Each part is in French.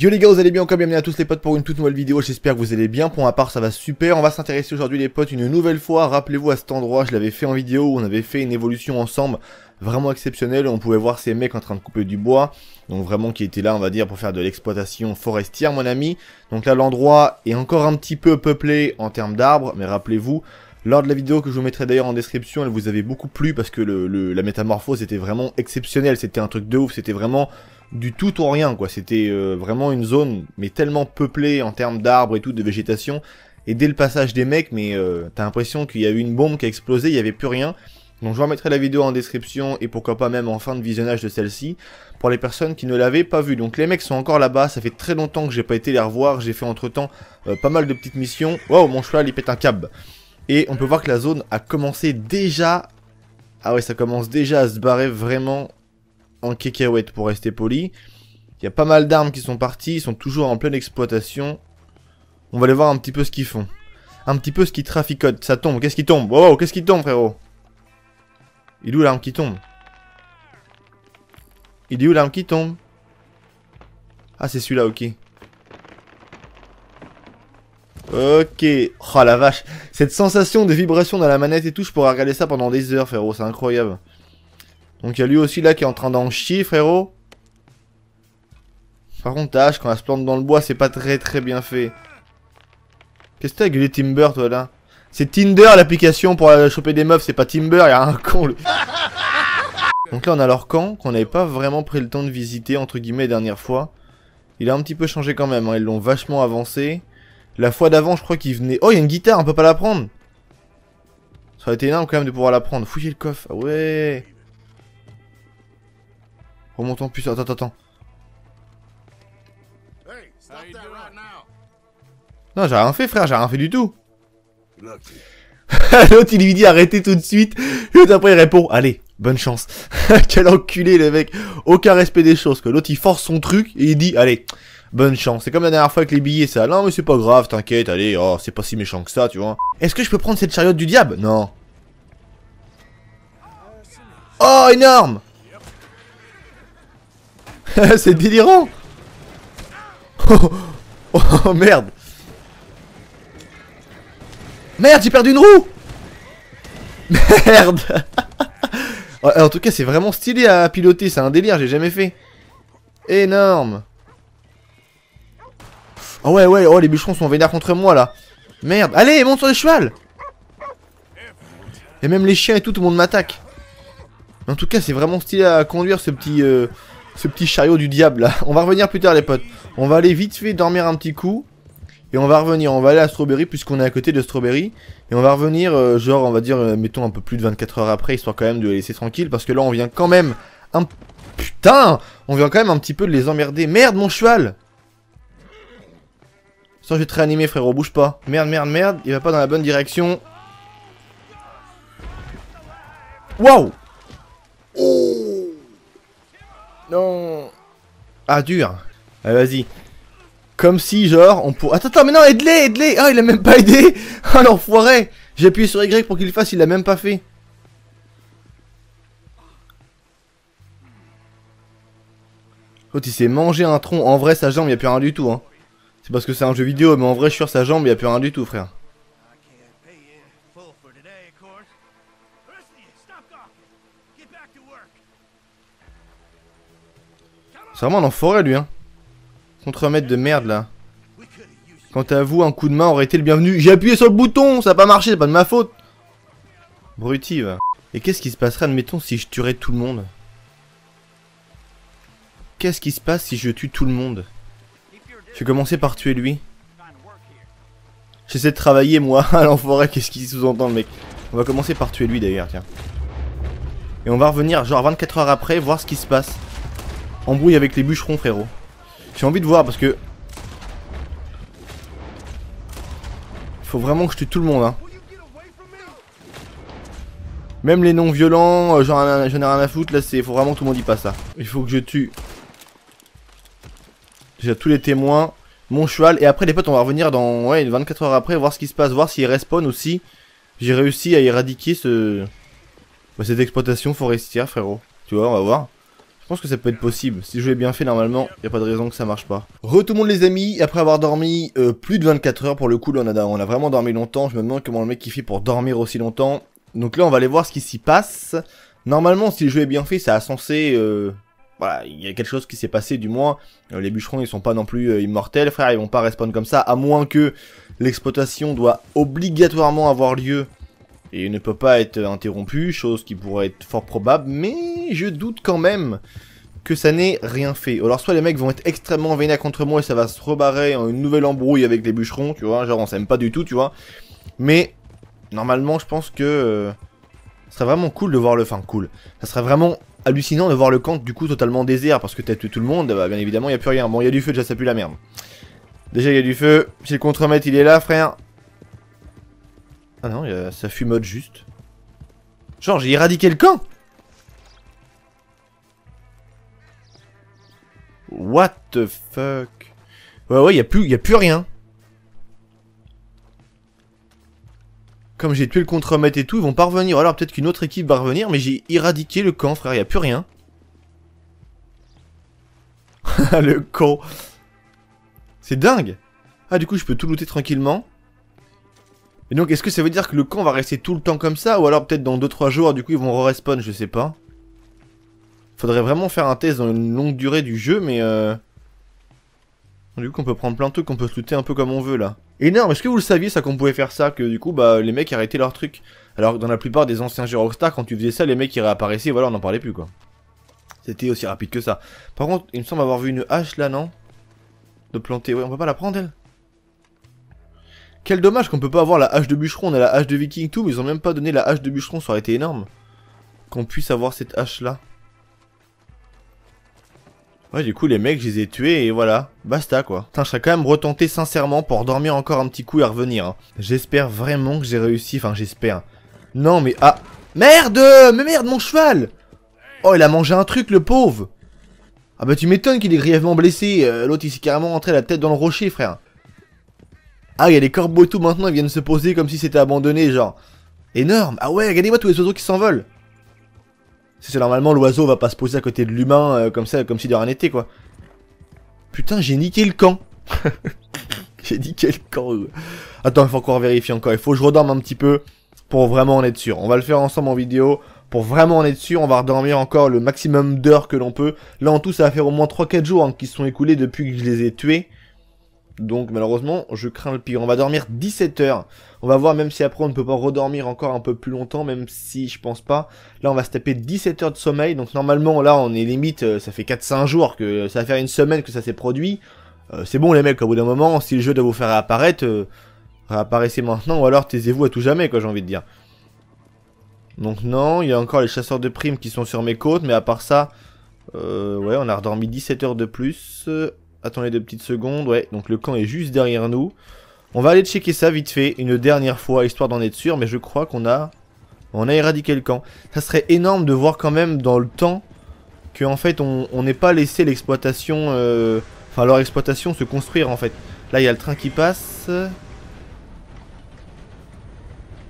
Yo les gars, vous allez bien encore bienvenue à tous les potes pour une toute nouvelle vidéo, j'espère que vous allez bien, pour ma part ça va super, on va s'intéresser aujourd'hui les potes une nouvelle fois, rappelez-vous à cet endroit, je l'avais fait en vidéo, on avait fait une évolution ensemble, vraiment exceptionnelle, on pouvait voir ces mecs en train de couper du bois, donc vraiment qui étaient là on va dire pour faire de l'exploitation forestière mon ami, donc là l'endroit est encore un petit peu peuplé en termes d'arbres, mais rappelez-vous, lors de la vidéo que je vous mettrai d'ailleurs en description, elle vous avait beaucoup plu parce que le, la métamorphose était vraiment exceptionnelle, c'était un truc de ouf, c'était vraiment du tout ou rien, quoi. C'était euh, vraiment une zone, mais tellement peuplée en termes d'arbres et tout, de végétation. Et dès le passage des mecs, mais euh, t'as l'impression qu'il y a eu une bombe qui a explosé, il y avait plus rien. Donc je remettrai la vidéo en description et pourquoi pas même en fin de visionnage de celle-ci pour les personnes qui ne l'avaient pas vue. Donc les mecs sont encore là-bas, ça fait très longtemps que j'ai pas été les revoir, j'ai fait entre temps euh, pas mal de petites missions. Wow, mon cheval il pète un cab. Et on peut voir que la zone a commencé déjà... Ah ouais, ça commence déjà à se barrer vraiment en cacahuète pour rester poli. Il y a pas mal d'armes qui sont parties, ils sont toujours en pleine exploitation. On va aller voir un petit peu ce qu'ils font. Un petit peu ce qu'ils traficotent. Ça tombe, qu'est-ce qui tombe? Oh, qu'est-ce qui tombe frérot? Il est où l'arme qui tombe? Il est où l'arme qui tombe? Ah, c'est celui-là, ok. Ok. Oh la vache. Cette sensation de vibration dans la manette et tout, je pourrais regarder ça pendant des heures, frérot. C'est incroyable. Donc il y a lui aussi là qui est en train d'en chier, frérot. Par contre, tâche, quand elle se plante dans le bois, c'est pas très très bien fait. Qu'est-ce que t'as gueulé Timber, toi, là? C'est Tinder, l'application pour choper des meufs, c'est pas Timber, y'a un con, Donc là, on a leur camp, qu'on n'avait pas vraiment pris le temps de visiter, entre guillemets, dernière fois. Il a un petit peu changé quand même, hein. ils l'ont vachement avancé. La fois d'avant, je crois qu'il venait... Oh, il y a une guitare, on peut pas la prendre Ça aurait été énorme quand même de pouvoir la prendre. Fouillez le coffre, ah ouais Remontons plus. Attends, attends. Non, j'ai rien fait, frère. J'ai rien fait du tout. L'autre, il lui dit arrêtez tout de suite. L'autre, après, il répond allez, bonne chance. Quel enculé, le mec. Aucun respect des choses, que L'autre, il force son truc et il dit allez, bonne chance. C'est comme la dernière fois avec les billets, ça. Non, mais c'est pas grave, t'inquiète, allez, oh, c'est pas si méchant que ça, tu vois. Est-ce que je peux prendre cette chariote du diable? Non. Oh, énorme c'est délirant. Oh, oh, merde. Merde, j'ai perdu une roue. Merde. En tout cas, c'est vraiment stylé à piloter, c'est un délire, j'ai jamais fait. Énorme. Oh ouais, ouais, oh les bûcherons sont vénères contre moi là. Merde, allez, monte sur le cheval Et même les chiens et tout, tout le monde m'attaque. En tout cas, c'est vraiment stylé à conduire ce petit... Euh, ce petit chariot du diable là. On va revenir plus tard les potes. On va aller vite fait dormir un petit coup. Et on va revenir, on va aller à Strawberry puisqu'on est à côté de Strawberry. Et on va revenir, euh, genre on va dire, euh, mettons un peu plus de 24 heures après, histoire quand même de les laisser tranquille. Parce que là on vient quand même un... Putain On vient quand même un petit peu de les emmerder. Merde mon cheval Ça je vais te réanimer frérot, bouge pas. Merde, merde, merde, il va pas dans la bonne direction. Waouh non. Ah, dur. Allez, vas-y. Comme si, genre, on pourrait... Attends, attends, mais non, aide-les, aide-les Ah, il a même pas aidé Ah, l'enfoiré J'ai appuyé sur Y pour qu'il fasse, il l'a même pas fait. L'autre, il s'est mangé un tronc. En vrai, sa jambe, il a plus rien du tout, hein. C'est parce que c'est un jeu vidéo, mais en vrai, je suis sur sa jambe, il a plus rien du tout, frère. C'est vraiment un enfoiré lui hein. Contre-maître de merde là. Quant à vous, un coup de main aurait été le bienvenu. J'ai appuyé sur le bouton, ça a pas marché, c'est pas de ma faute. Brutive. Et qu'est-ce qui se passerait, admettons, si je tuerais tout le monde? Qu'est-ce qui se passe si je tue tout le monde? Je vais commencer par tuer lui. J'essaie de travailler moi, à l'enfoiré, qu'est-ce qu'il sous-entend mec? On va commencer par tuer lui d'ailleurs, tiens. Et on va revenir genre 24 heures après, voir ce qui se passe. Embrouille avec les bûcherons, frérot. J'ai envie de voir parce que... Il faut vraiment que je tue tout le monde, hein. Même les non-violents, euh, j'en ai rien à foutre, là, c'est faut vraiment que tout le monde y passe ça. Il faut que je tue... Déjà tous les témoins, mon cheval, et après les potes, on va revenir dans, ouais, 24 heures après, voir ce qui se passe, voir s'il respawn aussi. J'ai réussi à éradiquer ce... Bah, cette exploitation forestière, frérot. Tu vois, on va voir. Je pense que ça peut être possible. Si le jeu bien fait, normalement, il a pas de raison que ça marche pas. Re tout monde les amis, après avoir dormi euh, plus de 24 heures pour le coup, là, on a, vraiment dormi longtemps. Je me demande comment le mec fait pour dormir aussi longtemps. Donc là, on va aller voir ce qui s'y passe. Normalement, si le jeu est bien fait, ça a censé... Euh, voilà, il y a quelque chose qui s'est passé du moins. Euh, les bûcherons, ils sont pas non plus immortels, frère, ils vont pas respawn comme ça, à moins que l'exploitation doit obligatoirement avoir lieu et ne peut pas être interrompu, chose qui pourrait être fort probable, mais je doute quand même que ça n'ait rien fait. Alors soit les mecs vont être extrêmement vénères contre moi et ça va se rebarrer en une nouvelle embrouille avec les bûcherons, tu vois, genre on s'aime pas du tout, tu vois. Mais normalement je pense que euh, ça serait vraiment cool de voir le... Enfin cool, ça serait vraiment hallucinant de voir le camp du coup totalement désert parce que t'as tué tout le monde, bah, bien évidemment il n'y a plus rien. Bon il y a du feu déjà ça pue la merde. Déjà il y a du feu, si le contremaître il est là frère, ah non, ça fumote juste. Genre, j'ai éradiqué le camp What the fuck? Ouais, ouais, y a plus, plus rien. Comme j'ai tué le contremaître et tout, ils vont pas revenir. Alors peut-être qu'une autre équipe va revenir, mais j'ai éradiqué le camp, frère, y a plus rien. le con. C'est dingue. Ah, du coup, je peux tout looter tranquillement. Et donc, est-ce que ça veut dire que le camp va rester tout le temps comme ça Ou alors peut-être dans 2-3 jours, du coup, ils vont re-respawn, je sais pas. Faudrait vraiment faire un test dans une longue durée du jeu, mais euh... Du coup, on peut prendre plein de trucs, on peut se looter un peu comme on veut, là. Énorme, est-ce que vous le saviez, ça, qu'on pouvait faire ça Que du coup, bah, les mecs arrêtaient leur truc. Alors, dans la plupart des anciens jeux Rockstar, quand tu faisais ça, les mecs, ils réapparaissaient, voilà, on n'en parlait plus, quoi. C'était aussi rapide que ça. Par contre, il me semble avoir vu une hache, là, non? De planter, ouais, on peut pas la prendre, elle? Quel dommage qu'on peut pas avoir la hache de bûcheron, on a la hache de viking tout, mais ils ont même pas donné la hache de bûcheron, ça aurait été énorme. Qu'on puisse avoir cette hache là. Ouais, du coup, les mecs, je les ai tués et voilà. Basta, quoi. Putain, je serais quand même retenté sincèrement pour dormir encore un petit coup et revenir. Hein. J'espère vraiment que j'ai réussi. Enfin, j'espère. Non, mais... Ah Merde Mais merde, mon cheval Oh, il a mangé un truc, le pauvre Ah bah, tu m'étonnes qu'il est grièvement blessé. Euh, l'autre, il s'est carrément rentré la tête dans le rocher, frère. Ah, il y a les corbeaux tout maintenant, ils viennent se poser comme si c'était abandonné, genre. Énorme Ah ouais, regardez-moi tous les oiseaux qui s'envolent C'est normalement l'oiseau va pas se poser à côté de l'humain euh, comme ça, comme si de rien n'était, quoi. Putain, j'ai niqué le camp J'ai niqué le camp. Attends, il faut encore vérifier encore. Il faut que je redorme un petit peu pour vraiment en être sûr. On va le faire ensemble en vidéo. Pour vraiment en être sûr, on va redormir encore le maximum d'heures que l'on peut. Là, en tout, ça va faire au moins 3-4 jours hein, qui se sont écoulés depuis que je les ai tués. Donc malheureusement, je crains le pire. On va dormir 17 heures. On va voir même si après on ne peut pas redormir encore un peu plus longtemps, même si je pense pas. Là on va se taper 17 heures de sommeil. Donc normalement là on est limite, euh, ça fait 4-5 jours que ça va faire une semaine que ça s'est produit. Euh, c'est bon les mecs, au bout d'un moment, si le jeu doit vous faire réapparaître, euh, réapparaissez maintenant ou alors taisez-vous à tout jamais quoi j'ai envie de dire. Donc non, il y a encore les chasseurs de primes qui sont sur mes côtes, mais à part ça, ouais on a redormi 17 heures de plus. Attendez deux petites secondes, ouais, donc le camp est juste derrière nous. On va aller checker ça vite fait, une dernière fois, histoire d'en être sûr, mais je crois qu'on a... On a éradiqué le camp. Ça serait énorme de voir quand même dans le temps que en fait on n'ait pas laissé l'exploitation... Euh, enfin leur exploitation se construire en fait. Là il y a le train qui passe.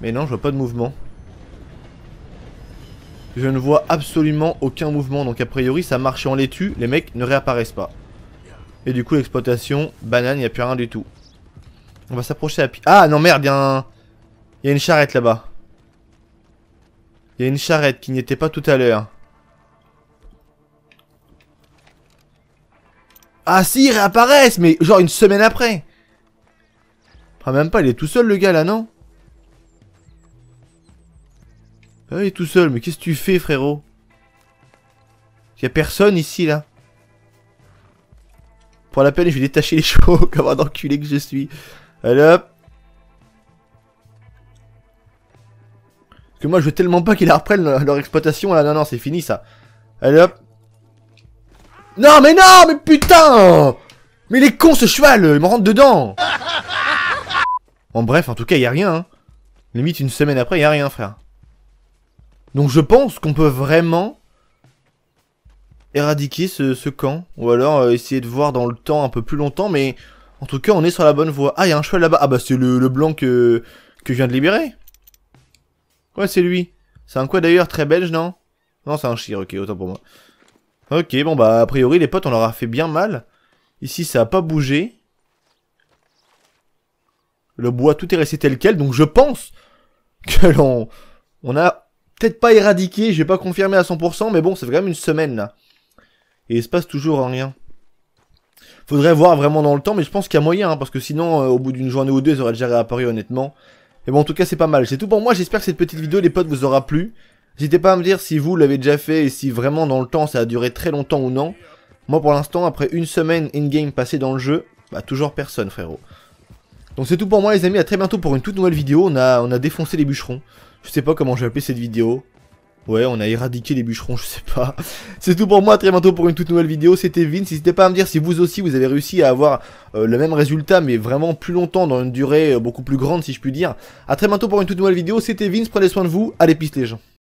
Mais non, je vois pas de mouvement. Je ne vois absolument aucun mouvement, donc a priori ça marche on les tue, les mecs ne réapparaissent pas. Et du coup, l'exploitation, banane, il n'y a plus rien du tout. On va s'approcher à pied. Ah non, merde, il y un... Y a une charrette là-bas. Il y a une charrette qui n'y était pas tout à l'heure. Ah si, ils réapparaissent, mais genre une semaine après. Ah même pas, il est tout seul le gars là, non? Ah, il est tout seul, mais qu'est-ce que tu fais frérot? Y a personne ici là. Pour la peine, je vais détacher les chevaux comme un enculé que je suis. Allez hop. Parce que moi, je veux tellement pas qu'ils reprennent leur, exploitation. Là, non, non, c'est fini ça. Allez hop. Non, mais non, mais putain Mais il est con ce cheval, il me rentre dedans En bref, en tout cas, il a rien. Hein. Limite, une semaine après, il a rien, frère. Donc je pense qu'on peut vraiment éradiquer ce, camp. Ou alors euh, essayer de voir dans le temps un peu plus longtemps. Mais en tout cas, on est sur la bonne voie. Ah, il y a un cheval là-bas. Ah bah c'est le, blanc que, que je viens de libérer. Ouais, c'est lui. C'est un quoi d'ailleurs Très belge, non? Non, c'est un chir, ok, autant pour moi. Ok, bon bah a priori les potes on leur a fait bien mal. Ici ça a pas bougé. Le bois tout est resté tel quel, donc je pense que l'on on a peut-être pas éradiqué, j'ai pas confirmé à 100%, mais bon, fait quand même une semaine là. Et il se passe toujours rien. Faudrait voir vraiment dans le temps, mais je pense qu'il y a moyen, hein, parce que sinon, euh, au bout d'une journée ou deux, ils auraient déjà réapparu honnêtement. Mais bon, en tout cas, c'est pas mal. C'est tout pour moi, j'espère que cette petite vidéo, les potes, vous aura plu. N'hésitez pas à me dire si vous l'avez déjà fait et si vraiment dans le temps ça a duré très longtemps ou non. Moi pour l'instant, après une semaine in-game passée dans le jeu, bah toujours personne frérot. Donc c'est tout pour moi les amis, à très bientôt pour une toute nouvelle vidéo. On a, on a défoncé les bûcherons. Je sais pas comment je vais appeler cette vidéo. Ouais, on a éradiqué les bûcherons, je sais pas. C'est tout pour moi, à très bientôt pour une toute nouvelle vidéo. C'était Vince, n'hésitez pas à me dire si vous aussi vous avez réussi à avoir euh, le même résultat, mais vraiment plus longtemps, dans une durée euh, beaucoup plus grande si je puis dire. A très bientôt pour une toute nouvelle vidéo, c'était Vince, prenez soin de vous, allez piste les gens.